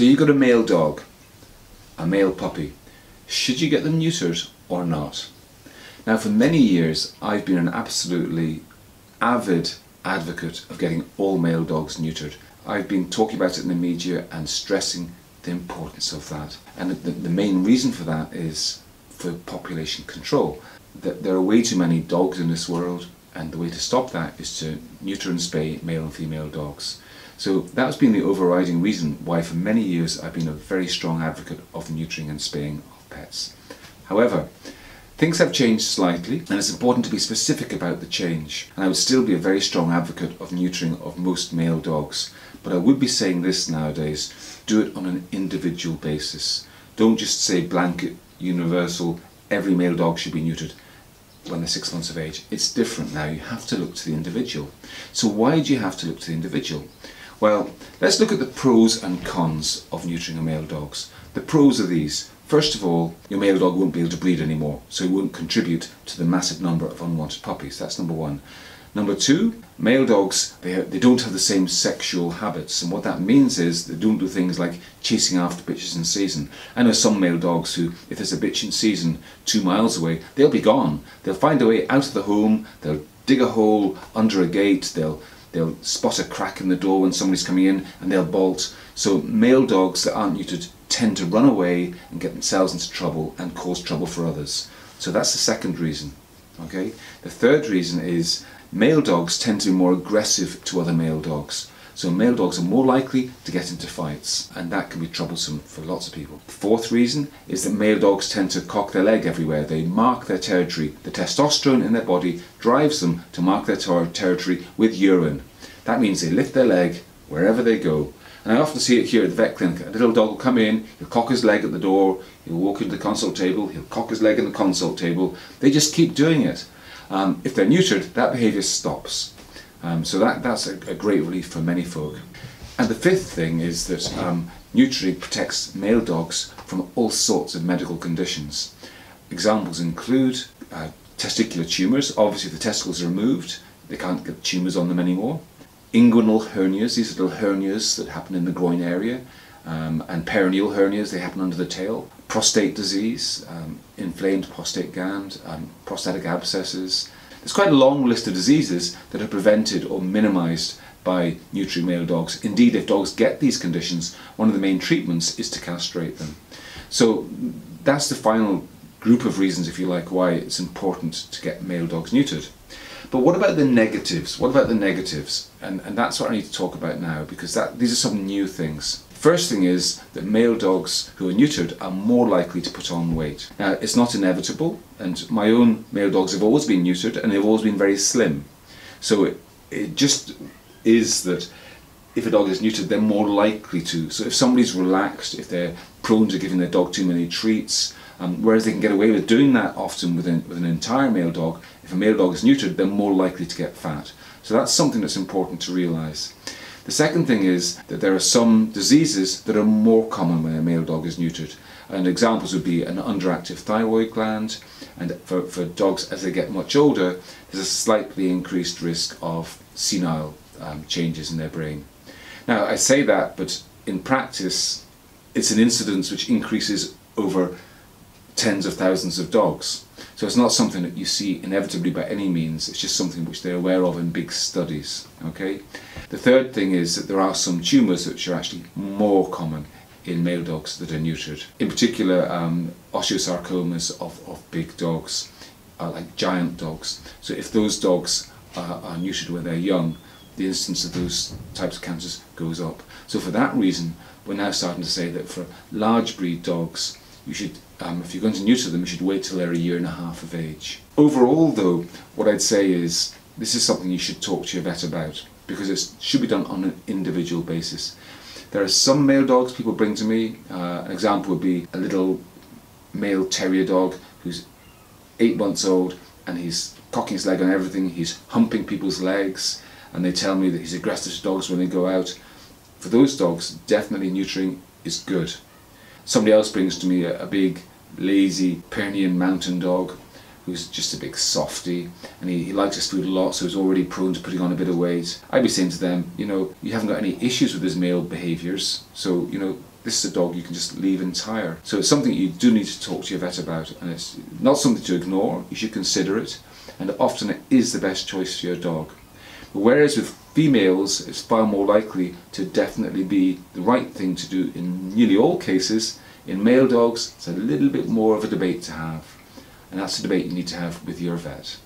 So you've got a male dog, a male puppy. Should you get them neutered or not? Now for many years I've been an absolutely avid advocate of getting all male dogs neutered. I've been talking about it in the media and stressing the importance of that. And the, the main reason for that is for population control. That there are way too many dogs in this world and the way to stop that is to neuter and spay male and female dogs. So that's been the overriding reason why for many years I've been a very strong advocate of neutering and spaying of pets. However, things have changed slightly and it's important to be specific about the change. And I would still be a very strong advocate of neutering of most male dogs. But I would be saying this nowadays, do it on an individual basis. Don't just say blanket, universal, every male dog should be neutered when they're six months of age. It's different now. You have to look to the individual. So why do you have to look to the individual? Well, let's look at the pros and cons of neutering a male dogs. The pros are these. First of all, your male dog won't be able to breed anymore, so he won't contribute to the massive number of unwanted puppies. That's number one. Number two, male dogs, they, they don't have the same sexual habits. And what that means is they don't do things like chasing after bitches in season. I know some male dogs who, if there's a bitch in season two miles away, they'll be gone. They'll find a way out of the home, they'll dig a hole under a gate, they'll, they'll spot a crack in the door when somebody's coming in and they'll bolt. So male dogs that aren't neutered tend to run away and get themselves into trouble and cause trouble for others. So that's the second reason. Okay. The third reason is male dogs tend to be more aggressive to other male dogs. So male dogs are more likely to get into fights and that can be troublesome for lots of people. The fourth reason is that male dogs tend to cock their leg everywhere. They mark their territory. The testosterone in their body drives them to mark their ter territory with urine. That means they lift their leg wherever they go. And I often see it here at the vet clinic. A little dog will come in, he'll cock his leg at the door, he'll walk into the consult table, he'll cock his leg in the consult table. They just keep doing it. Um, if they're neutered, that behaviour stops. Um, so that, that's a, a, great relief for many folk. And the fifth thing is that um, neutering protects male dogs from all sorts of medical conditions. Examples include uh, testicular tumours. Obviously, if the testicles are removed, they can't get tumours on them anymore inguinal hernias, these are little hernias that happen in the groin area, um, and perineal hernias, they happen under the tail. Prostate disease, um, inflamed prostate gland, um, prostatic abscesses. There's quite a long list of diseases that are prevented or minimised by neutering male dogs. Indeed, if dogs get these conditions, one of the main treatments is to castrate them. So that's the final group of reasons, if you like, why it's important to get male dogs neutered. But what about the negatives? What about the negatives? And, and that's what I need to talk about now because that, these are some new things. First thing is that male dogs who are neutered are more likely to put on weight. Now, it's not inevitable, and my own male dogs have always been neutered and they've always been very slim. So it, it just is that if a dog is neutered, they're more likely to. So if somebody's relaxed, if they're prone to giving their dog too many treats, um, whereas they can get away with doing that often with an, with an entire male dog, if a male dog is neutered, they're more likely to get fat. So that's something that's important to realise. The second thing is that there are some diseases that are more common when a male dog is neutered. And examples would be an underactive thyroid gland, and for, for dogs as they get much older, there's a slightly increased risk of senile um, changes in their brain. Now, I say that, but in practice, it's an incidence which increases over tens of thousands of dogs. So it's not something that you see inevitably by any means, it's just something which they're aware of in big studies. Okay. The third thing is that there are some tumours which are actually more common in male dogs that are neutered. In particular, um, osteosarcomas of, of big dogs, like giant dogs. So if those dogs are, are neutered when they're young, the incidence of those types of cancers goes up. So for that reason, we're now starting to say that for large breed dogs, you should, um, if you're going to neuter them, you should wait till they're a year and a half of age. Overall though, what I'd say is this is something you should talk to your vet about because it should be done on an individual basis. There are some male dogs people bring to me. Uh, an example would be a little male terrier dog who's eight months old and he's cocking his leg on everything, he's humping people's legs, and they tell me that he's aggressive to dogs when they go out. For those dogs, definitely neutering is good. Somebody else brings to me a, a big, lazy Pyrenean mountain dog who's just a big softy and he, he likes his food a lot so he's already prone to putting on a bit of weight, I'd be saying to them, you know, you haven't got any issues with his male behaviours, so, you know, this is a dog you can just leave entire. So it's something you do need to talk to your vet about and it's not something to ignore, you should consider it and often it is the best choice for your dog. Whereas with females it's far more likely to definitely be the right thing to do in nearly all cases, in male dogs it's a little bit more of a debate to have and that's a debate you need to have with your vet.